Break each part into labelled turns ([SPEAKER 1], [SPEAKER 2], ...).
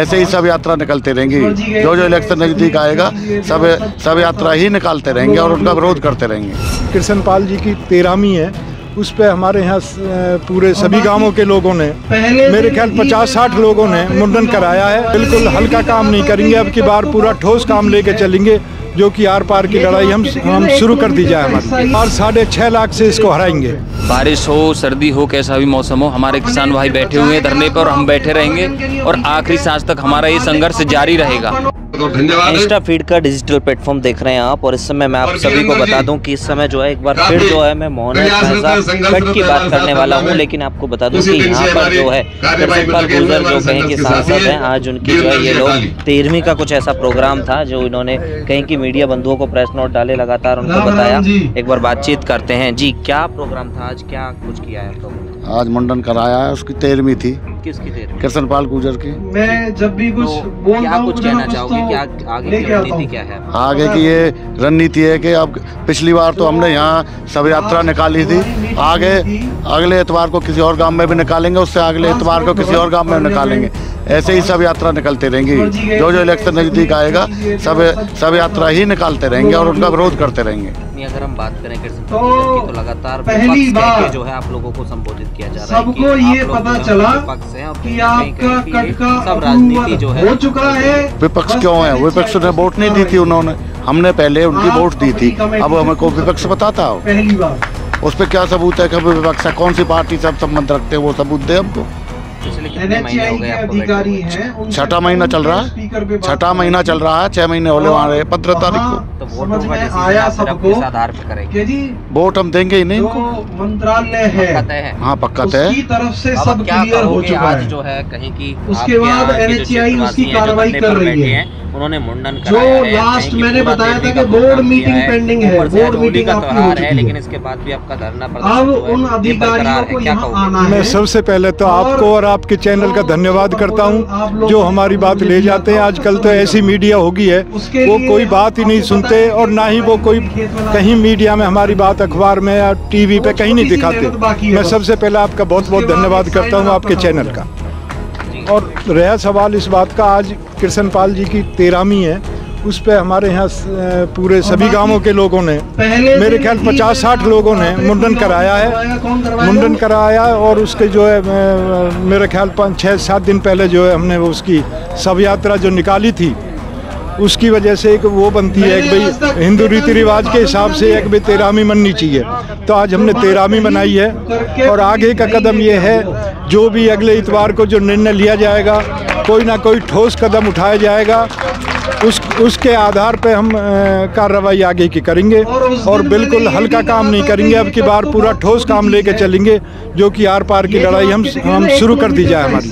[SPEAKER 1] ऐसे ही सब यात्रा निकलते रहेंगे। जो जो इलेक्शन नज़दीक आएगा सब सब यात्रा ही निकालते रहेंगे और उनका विरोध करते रहेंगे।
[SPEAKER 2] कृष्ण पाल जी की तेरहवीं है उस पर हमारे यहाँ पूरे सभी गाँवों के लोगों ने मेरे ख्याल पचास साठ लोगों ने मुंडन कराया है। बिल्कुल हल्का काम नहीं करेंगे अब की बार पूरा ठोस काम लेके चलेंगे। जो कि आर पार की लड़ाई हम हम शुरू कर दी जाए हमारी। और साढ़े छः लाख से इसको हराएँगे।
[SPEAKER 3] बारिश हो सर्दी हो कैसा भी मौसम हो हमारे किसान भाई बैठे हुए हैं धरने पर और हम बैठे रहेंगे और आखिरी सांस तक हमारा ये संघर्ष जारी रहेगा।
[SPEAKER 4] तो धन्यवाद।
[SPEAKER 5] इंस्टा फ़ीड का डिजिटल प्लेटफॉर्म देख रहे हैं आप और इस समय मैं आप सभी को बता दूँ कि इस समय जो है एक बार फिर जो है मैं मोहन कट की बात करने वाला हूँ लेकिन आपको बता दूँ कि यहाँ पर जो है प्रिंसिपल गुजर जो कहीं के सांसद हैं आज उनकी जो है ये लोग तेरहवीं का कुछ ऐसा प्रोग्राम था जो इन्होंने कहीं की मीडिया बंधुओं को प्रेस नोट डाले लगातार उनको बताया। एक बार बातचीत करते हैं। जी क्या प्रोग्राम था आज? क्या कुछ किया है आप लोगों ने?
[SPEAKER 1] आज मुंडन कराया है उसकी तेरहवीं थी।
[SPEAKER 5] किसकी
[SPEAKER 1] कृष्ण पाल गुजर की।
[SPEAKER 6] मैं जब भी कुछ
[SPEAKER 5] तो
[SPEAKER 6] बोलता
[SPEAKER 5] क्या कुछ
[SPEAKER 6] कुछ
[SPEAKER 5] कहना चाहोगे?
[SPEAKER 6] तो
[SPEAKER 5] क्या आगे की रणनीति क्या है?
[SPEAKER 1] आगे की ये रणनीति है कि अब पिछली बार तो हमने यहाँ सब यात्रा निकाली थी। आगे अगले एतवार को किसी और गाँव में भी निकालेंगे उससे अगले एतवार को किसी और गाँव में निकालेंगे। ऐसे ही सब यात्रा निकलते रहेंगी। जो जो इलेक्शन नज़दीक आएगा सब सब यात्रा ही निकालते रहेंगे और उनका विरोध करते रहेंगे।
[SPEAKER 5] नहीं अगर हम बात करें कृष्ण
[SPEAKER 6] तो
[SPEAKER 5] तो लगातार
[SPEAKER 6] पहली
[SPEAKER 5] विपक्ष
[SPEAKER 6] बार
[SPEAKER 5] जो है आप लोगों को संबोधित किया जा रहा है
[SPEAKER 6] सबको ये पता चला
[SPEAKER 5] विपक्ष हैं
[SPEAKER 6] कि आपका कट का
[SPEAKER 5] सब राजनीति जो है
[SPEAKER 6] हो चुका है।
[SPEAKER 1] विपक्ष क्यों है? विपक्ष ने वोट नहीं दी थी उन्होंने। हमने पहले उनकी वोट दी थी। अब हमें को विपक्ष बताता हो?
[SPEAKER 6] पहली बार।
[SPEAKER 1] उस पर क्या सबूत है कि विपक्ष है? कौन सी पार्टी से अब संबंध रखते हैं? वो सबूत दे हमको।
[SPEAKER 5] हो?
[SPEAKER 6] हैं
[SPEAKER 1] छठा महीना चल रहा है? छठा महीना चल रहा है? छह महीने होने वाले पंद्रह तारीख को
[SPEAKER 5] तो
[SPEAKER 6] समझ
[SPEAKER 5] वोटों
[SPEAKER 6] आया सबको
[SPEAKER 5] आधार करेंगे।
[SPEAKER 1] हम देंगे ही नहीं। इनको
[SPEAKER 6] मंत्रालय है
[SPEAKER 5] पक्का तय है।
[SPEAKER 1] पक्का तय
[SPEAKER 6] उसकी तरफ़ से सब क्लियर हो चुका है।
[SPEAKER 5] जो है कहीं की
[SPEAKER 6] उसके बाद
[SPEAKER 5] एन
[SPEAKER 6] एच
[SPEAKER 5] आई
[SPEAKER 6] उसकी कार्रवाई कर रही है।
[SPEAKER 5] उन्होंने मुंडन
[SPEAKER 6] जो लास्ट मैंने बताया था कि बोर्ड मीटिंग पेंडिंग है, बोर्ड मीटिंग
[SPEAKER 5] का
[SPEAKER 6] आपकी हो
[SPEAKER 5] है
[SPEAKER 6] चुकी है।
[SPEAKER 5] लेकिन इसके बाद भी आपका धरना
[SPEAKER 6] अब
[SPEAKER 5] है,
[SPEAKER 6] उन अधिकारियों को यहाँ
[SPEAKER 5] कहोगे?
[SPEAKER 6] आना
[SPEAKER 2] मैं सबसे पहले तो आपको और आपके चैनल का धन्यवाद करता हूँ जो हमारी बात ले जाते हैं। आजकल तो ऐसी मीडिया होगी है वो कोई बात ही नहीं सुनते और ना ही वो कोई कहीं मीडिया में हमारी बात अखबार में या टीवी पे कहीं नहीं दिखाते। मैं सबसे पहले आपका बहुत बहुत धन्यवाद करता हूँ आपके चैनल का। और रहा सवाल इस बात का आज कृष्ण पाल जी की तेरहवीं है उस पर हमारे यहाँ पूरे सभी गाँवों के लोगों ने मेरे ख्याल पचास साठ लोगों ने मुंडन कराया है मुंडन कराया और उसके जो है मेरे ख्याल पाँच छः सात दिन पहले जो है हमने वो उसकी शव यात्रा जो निकाली थी उसकी वजह से एक वो बनती है एक भाई हिंदू रीति रिवाज के हिसाब से एक भाई तेरहवीं मननी चाहिए। तो आज हमने तेरहवीं मनाई है और आगे का कदम ये है, जो भी अगले इतवार को जो निर्णय लिया जाएगा, कोई ना कोई ठोस कदम उठाया जाएगा। उस उसके आधार पे हम कार्रवाई आगे की करेंगे और बिल्कुल हल्का काम नहीं करेंगे। अब की बार पूरा ठोस काम लेके चलेंगे जो कि आर पार की लड़ाई हम हम शुरू कर दी जाए हमारी।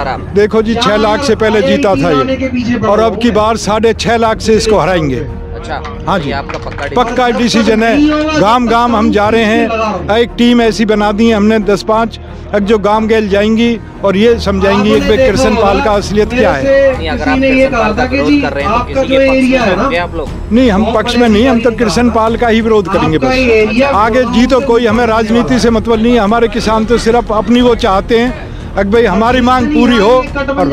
[SPEAKER 5] हैं
[SPEAKER 2] देखो जी छः लाख से पहले जीता था ये। और अब की बार साढ़े छः लाख से इसको हराएँगे।
[SPEAKER 5] अच्छा
[SPEAKER 2] हाँ जी।
[SPEAKER 5] आपका पक्का
[SPEAKER 2] पक्का डिसीज़न है। गाँव गाँव हम जा रहे हैं। एक टीम ऐसी बना दी है हमने दस पाँच। अब जो गाँव गेल जाएँगी और ये समझाएँगी एक भाई कृष्ण पाल का असलियत क्या है।
[SPEAKER 5] नहीं अगर आप पाल का विरोध कर रहे हैं तो किसी के पक्ष में होंगे आप लोग।
[SPEAKER 2] नहीं हम पक्ष में नहीं हम तो कृष्ण पाल का ही विरोध करेंगे बस। आगे जी तो कोई हमें राजनीति से मतलब नहीं है हमारे किसान तो सिर्फ़ अपनी वो चाहते हैं अगर भाई हमारी मांग पूरी हो। और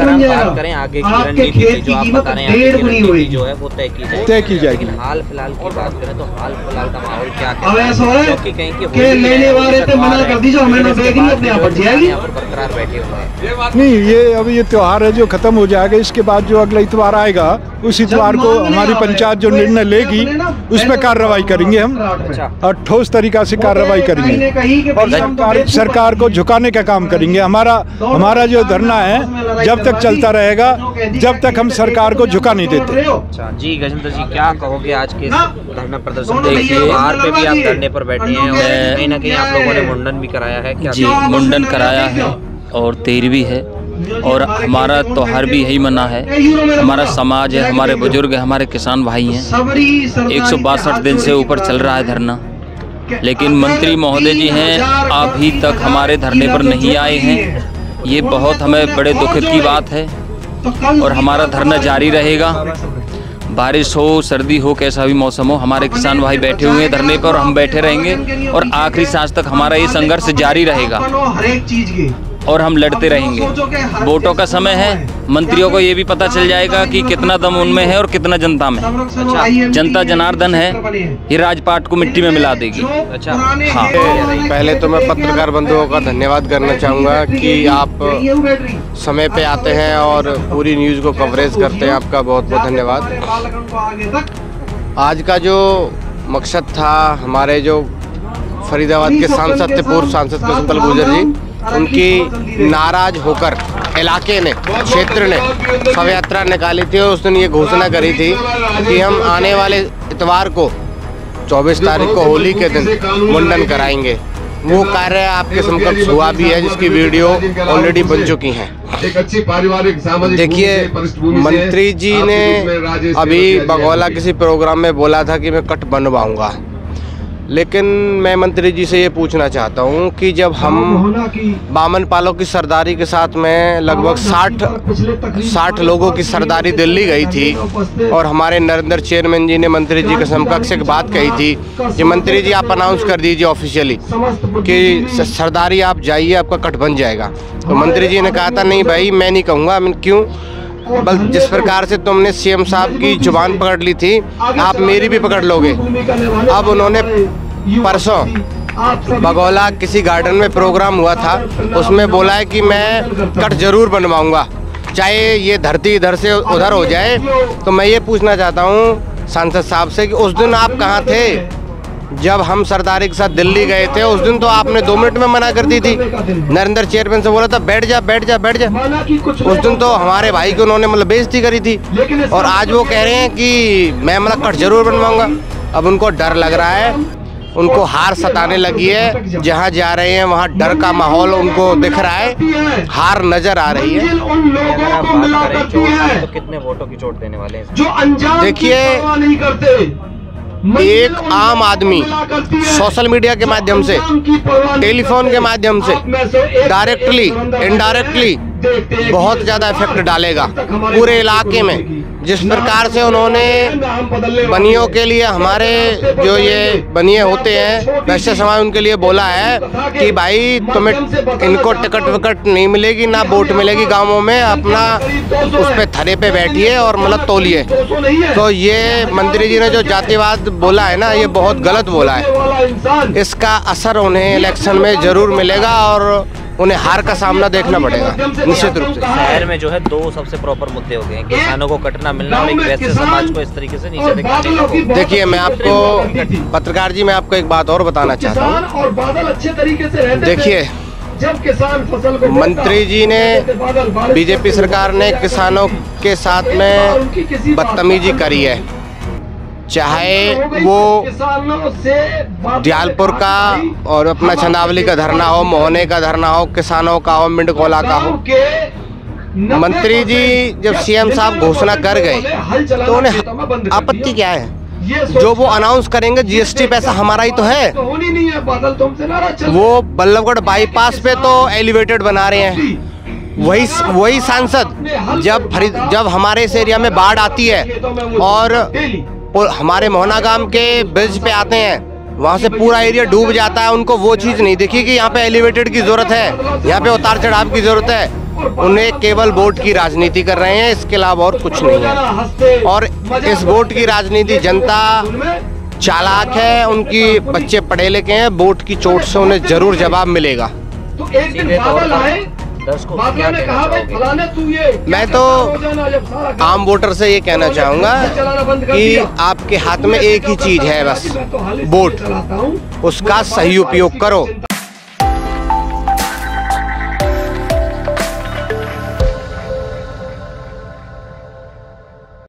[SPEAKER 5] हम बात करें आगे की रणनीति की
[SPEAKER 6] की
[SPEAKER 5] जो आप बता रहे हैं
[SPEAKER 6] डेढ़
[SPEAKER 5] की
[SPEAKER 6] गुनी हुई।
[SPEAKER 5] जो है वो तय की जाएगी।
[SPEAKER 2] तय की जाएगी।
[SPEAKER 5] हाल फ़िलहाल की बात करें तो हाल फ़िलहाल का माहौल क्या
[SPEAKER 6] अब ऐसा है
[SPEAKER 5] क्योंकि कहीं की
[SPEAKER 6] कि लेने वाले थे मना कर दीजिए, हमें
[SPEAKER 5] लेकिन
[SPEAKER 6] तो
[SPEAKER 5] इसके
[SPEAKER 6] अपने आप
[SPEAKER 5] जो
[SPEAKER 6] जाएगी।
[SPEAKER 5] यहाँ पर बरकरार बैठे हुए हैं।
[SPEAKER 2] नहीं ये अभी ये त्योहार है जो खत्म हो जाएगा इसके बाद जो अगला इतवार आएगा उस इतवार को हमारी पंचायत जो निर्णय लेगी उसमें कार्रवाई करेंगे हम।
[SPEAKER 5] अच्छा
[SPEAKER 2] और ठोस तरीका से कार्रवाई करेंगे। और सरकार सरकार को झुकाने का काम करेंगे। हमारा हमारा जो धरना है जब तक चलता रहेगा जब तक हम सरकार को झुका नहीं देते।
[SPEAKER 5] अच्छा जी गजेंद्र जी क्या कहोगे आज के धरना प्रदर्शन देखिए? बाहर पे भी आप धरने पर बैठे हैं और कहीं ना कहीं आप लोगों ने मुंडन भी कराया है। क्या
[SPEAKER 3] जी मुंडन कराया है और तेरहवीं है और हमारा त्योहार भी यही मना है। हमारा समाज है हमारे बुज़ुर्ग हैं हमारे किसान भाई हैं। एक सौ बासठ दिन से ऊपर चल रहा है धरना। लेकिन मंत्री महोदय जी हैं, अभी तक हमारे धरने पर नहीं आए हैं। ये बहुत हमें बड़े दुखद की बात है और हमारा धरना जारी रहेगा। बारिश हो, सर्दी हो, कैसा भी मौसम हो, हमारे किसान भाई बैठे हुए हैं धरने पर हम बैठे रहेंगे और आखिरी सांस तक हमारा ये संघर्ष जारी रहेगा। और हम लड़ते रहेंगे। वोटों का समय है मंत्रियों को ये भी पता चल जाएगा कि कितना दम उनमें है और कितना जनता में है। जनता जनार्दन है ये राजपाट को मिट्टी में मिला देगी।
[SPEAKER 5] अच्छा।
[SPEAKER 3] हाँ।
[SPEAKER 4] पहले तो मैं पत्रकार बंधुओं का धन्यवाद करना चाहूँगा कि आप समय पे आते हैं और पूरी न्यूज़ को कवरेज करते हैं। आपका बहुत बहुत धन्यवाद। आज का जो मकसद था हमारे जो फरीदाबाद के सांसद थे पूर्व सांसद कुशल गुजर जी उनकी नाराज़ होकर इलाके ने, क्षेत्र ने शव यात्रा निकाली थी और उस दिन ये घोषणा करी थी कि हम आने वाले इतवार को 24 तारीख को होली के दिन मुंडन कराएँगे। वो कार्य आपके समकक्ष हुआ भी है, जिसकी वीडियो ऑलरेडी बन चुकी है। देखिए, मंत्री जी ने अभी बगौला किसी प्रोग्राम में बोला था कि मैं कट बनवाऊँगा। लेकिन मैं मंत्री जी से ये पूछना चाहता हूँ कि जब हम बामन पालों की सरदारी के साथ में लगभग साठ साठ लोगों की सरदारी दिल्ली गई थी और हमारे नरेंद्र चेयरमैन जी ने मंत्री जी के समकक्ष एक बात कही थी कि मंत्री जी आप अनाउंस कर दीजिए ऑफिशियली कि सरदारी आप जाइए आपका कट बन जाएगा। तो मंत्री जी ने कहा था नहीं भाई मैं नहीं कहूँगा क्यों? बस जिस प्रकार से तुमने सीएम साहब की ज़ुबान पकड़ ली थी, आप मेरी भी पकड़ लोगे। अब उन्होंने परसों बगौला किसी गार्डन में प्रोग्राम हुआ था, उसमें बोला है कि मैं कट ज़रूर बनवाऊँगा। चाहे ये धरती इधर से उधर हो जाए तो मैं ये पूछना चाहता हूँ सांसद साहब से कि उस दिन आप कहाँ थे? जब हम सरदारी के साथ दिल्ली गए थे उस दिन तो आपने दो मिनट में मना कर दी थी। नरेंद्र चेयरमैन से बोला था बैठ जा बैठ जा बैठ जा। उस दिन तो हमारे भाई को उन्होंने मतलब बेइज्जती करी थी। और आज वो कह रहे हैं कि मैं मतलब कट ज़रूर बनवाऊँगा। अब उनको डर लग रहा है उनको हार सताने लगी है। जहाँ जा रहे हैं वहाँ डर का माहौल उनको दिख रहा है। हार नज़र आ रही है।
[SPEAKER 5] तो कितने वोटों की चोट देने वाले हैं?
[SPEAKER 4] देखिए, एक आम आदमी सोशल मीडिया के माध्यम से टेलीफोन के माध्यम से डायरेक्टली इनडायरेक्टली बहुत ज़्यादा इफ़ेक्ट डालेगा पूरे इलाके में। जिस प्रकार से उन्होंने बनियों के लिए हमारे जो ये बनिए होते हैं, वैश्य समाज उनके लिए बोला है कि भाई, तुम्हें इनको टिकट विकट नहीं मिलेगी, ना वोट मिलेगी गाँवों में, अपना उस पे थरे पे बैठिए और मतलब तोलिए। तो ये मंत्री जी ने जो जातिवाद बोला है ना, ये बहुत गलत बोला है। इसका असर उन्हें इलेक्शन में ज़रूर मिलेगा और उन्हें हार का सामना देखना पड़ेगा निश्चित रूप से।
[SPEAKER 5] शहर में जो है दो सबसे प्रॉपर मुद्दे हो गए हैं किसानों को कटना मिलना और एक वैसे समाज को इस तरीके से नीचे
[SPEAKER 4] देखिए मैं आपको पत्रकार जी मैं आपको एक बात और बताना चाहता हूँ। देखिए
[SPEAKER 7] जब किसान फ़सल को
[SPEAKER 4] मंत्री जी ने बीजेपी सरकार ने किसानों के साथ में बदतमीजी करी है। चाहे वो दयालपुर का और अपना चंदावली का धरना हो मोहने का धरना हो किसानों का हो मिंडकोला का हो। मंत्री जी जब सीएम साहब घोषणा कर गए तो उन्हें आपत्ति क्या है? जो वो अनाउंस करेंगे जीएसटी पैसा हमारा ही तो है।
[SPEAKER 7] चल
[SPEAKER 4] वो बल्लभगढ़ बाईपास पे तो एलिवेटेड बना रहे हैं। वही वही सांसद जब फरीद जब हमारे इस एरिया में बाढ़ आती है और हमारे मोहना गाँव के ब्रिज पे आते हैं। वहाँ से पूरा एरिया डूब जाता है, उनको वो चीज़ नहीं दिखी कि यहाँ पे एलिवेटेड की ज़रूरत है, यहाँ पे उतार चढ़ाव की ज़रूरत है। उन्हें केवल वोट की राजनीति कर रहे हैं, इसके अलावा और कुछ नहीं है। और इस वोट की राजनीति जनता चालाक है, उनकी बच्चे पढ़े लिखे हैं वोट की चोट से उन्हें ज़रूर जवाब मिलेगा।
[SPEAKER 7] तो
[SPEAKER 5] दर्शकों को क्या
[SPEAKER 7] ने
[SPEAKER 5] कहना
[SPEAKER 7] कहा भाई फलाने तू ये
[SPEAKER 4] मैं तो आम वोटर से ये कहना चाहूँगा कि आपके हाथ में एक ही चीज़ है बस वोट। उसका सही उपयोग करो।